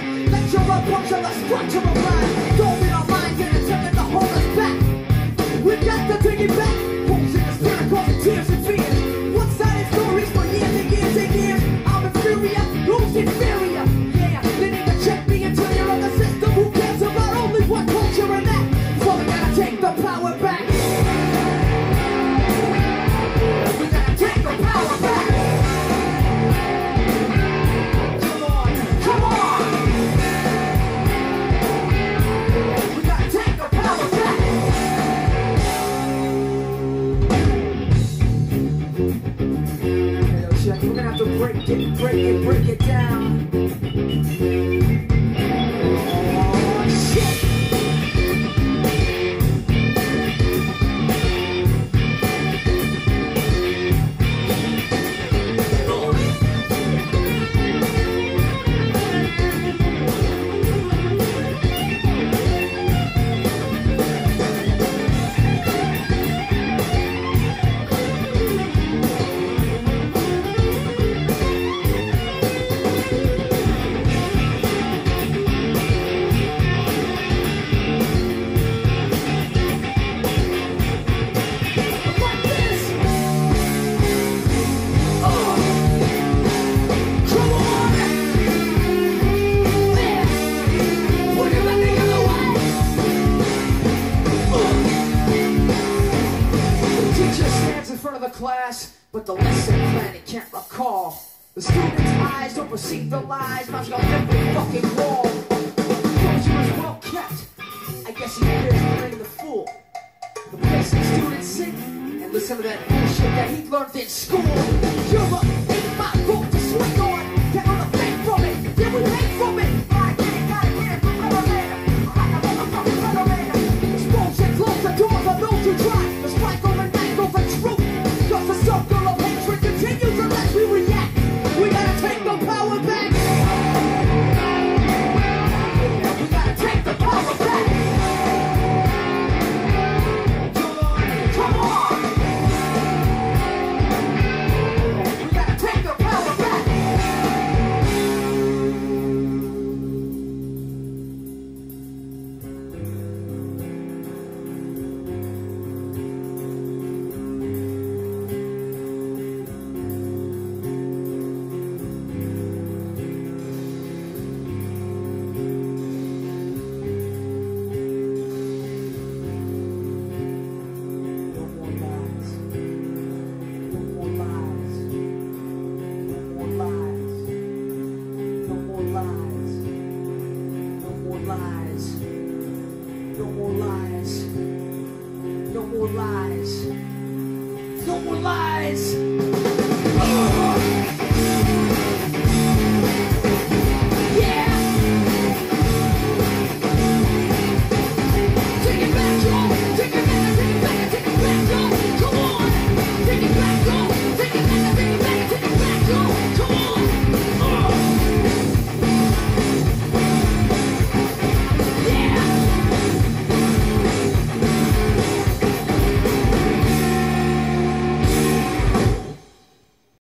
Let your emotion structure of life. break it, break it down. front of the class, but the lesson plan it can't recall. The students' eyes don't perceive the lies mounted on every fucking wall. The was well kept. I guess he fears playing the fool. The place the students sit and listen to that bullshit that he learned in school. You're populares